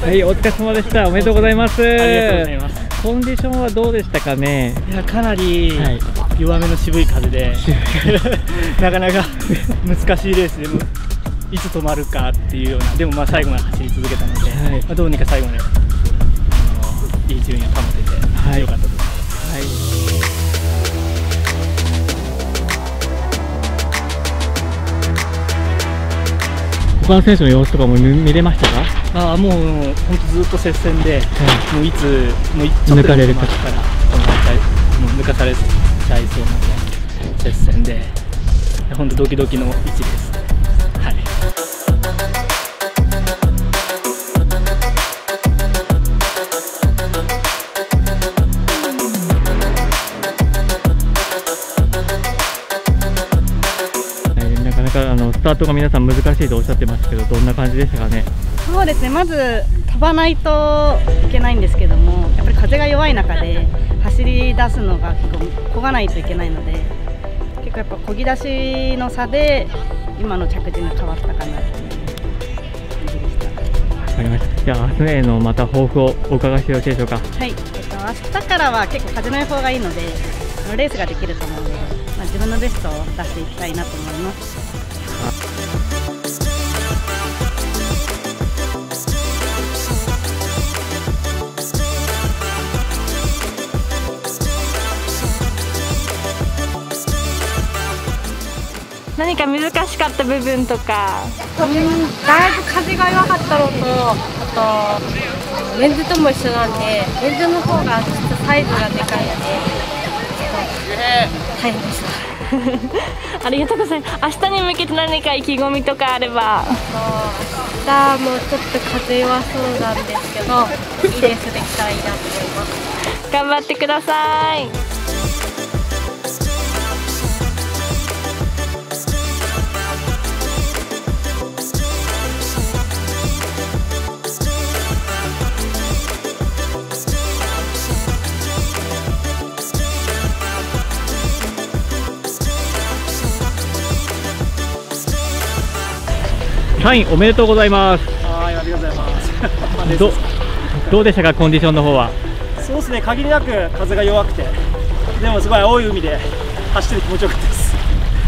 はいお疲れ様でした。おめでとうございます。ありがとうございます。コンディションはどうでしたかね？いやかなりはい。弱めの渋い風で、なかなか難しいレースでもいつ止まるかっていうようなでもまあ最後まで走り続けたので、はい。まあ、どうにか最後まであのいい順位を保てて、はい。よかった選手の様子とかも見見れましたか？ああもう本当ずっと接戦で、もういつもういちょっと抜かれるかでも止まったらもう抜かされちゃいそうなね接戦で。本当ドキドキの位置ですタートが皆さん難しいとおっしゃってますけどどんな感じでしたかね？そうですね。まず飛ばないといけないんですけどもやっぱり風が弱い中で走り出すのが結構漕がないといけないので結構やっぱ漕ぎ出しの差で今の着地が変わったかなと。わかりました。じゃあ明日へのまた抱負をお伺いしてよろしいでしょうか？はい、えっと、明日からは結構風の予報がいいのであのレースができると思うので、まあ、自分のベストを出していきたいなと思います。何か難しかった部分とか。だいぶ風が弱かったのとあとメンズとも一緒なんでメンズの方がちょっとサイズがでかいので大変でした。ありがとうございます。明日に向けて何か意気込みとかあれば。明日もちょっと風弱そうなんですけどいいレースできたらいいなと思います。頑張ってくださいサインおめでとうございます。はいありがとうございます。どどうでしたかコンディションの方は？そうですね、限りなく風が弱くて、でもすごい青い海で走ってて気持ちよかったです。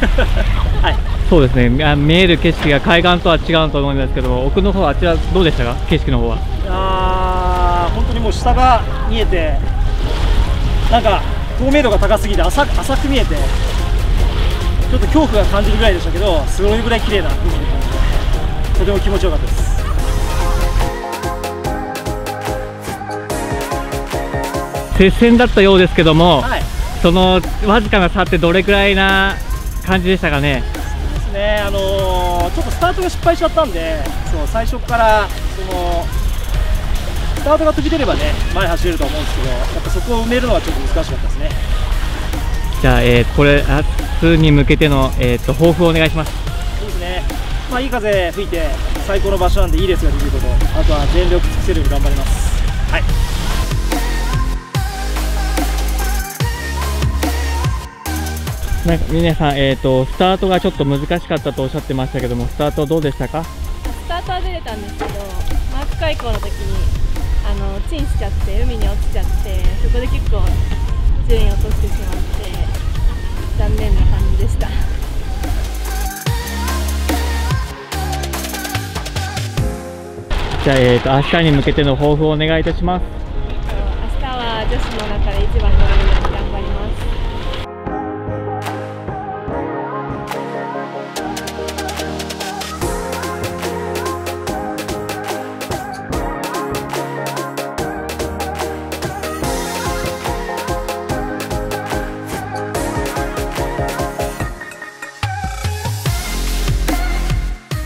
はい、そうですね。あ見える景色が海岸とは違うと思うんですけど奥の方あちらどうでしたか？景色の方は。あー本当にもう下が見えて、なんか透明度が高すぎて浅く浅く見えて、ちょっと恐怖が感じるぐらいでしたけど、すごいぐらい綺麗な海とても気持ちよかったです。接戦だったようですけども、はい、そのわずかな差ってどれくらいな感じでしたかね？ですね、あのーちょっとスタートが失敗しちゃったんで、そう最初からそのスタートが飛び出ればね、前走れると思うんですけど、やっぱそこを埋めるのはちょっと難しかったですね。じゃあ、えーこれ明日に向けての、えー、と抱負をお願いしますまあ、いい風吹いて、最高の場所なんで、いいレースができること、あとは全力尽くせるように頑張ります。はい。なんか皆さん、えー、とスタートがちょっと難しかったとおっしゃってましたけどもスタートどうでしたか？スタートは出れたんですけどマーク開口の時にあのチンしちゃって海に落ちちゃってそこで結構順位を落としてしまって残念な感じでしたじゃあ、えー、と明日に向けての抱負をお願いいたします。明日は女子の中で一番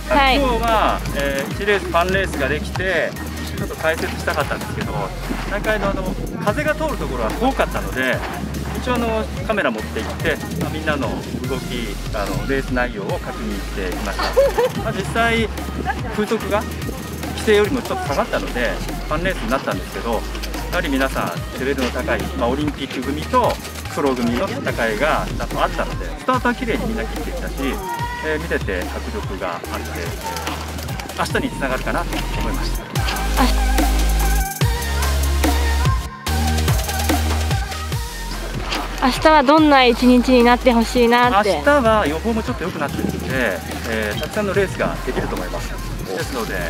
はい今日は、えー、1レース、パンレースができて、ちょっと解説したかったんですけど、大会のあの風が通るところは多かったので、一応あのカメラ持って行って、ま、みんなの動きあの、レース内容を確認してきました。まあ、実際、風速が規制よりもちょっと下がったので、パンレースになったんですけど、やはり皆さん、レベルの高い、まあ、オリンピック組とプロ組の戦いがあったので、スタートは綺麗にみんな切ってきたし、えー、見てて迫力があって、えー、明日につながるかなと思いました。明日はどんな一日になってほしいなって。明日は予報もちょっと良くなってるので、えー、たくさんのレースができると思います。ですのでいっ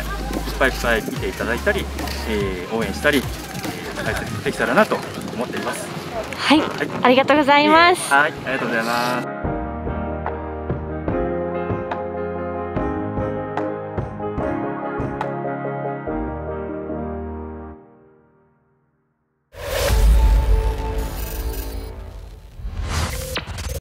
ぱいいっぱい見ていただいたり、えー、応援したり、えー、解説できたらなと思っています。はい、はい、ありがとうございます、はい。ありがとうございます。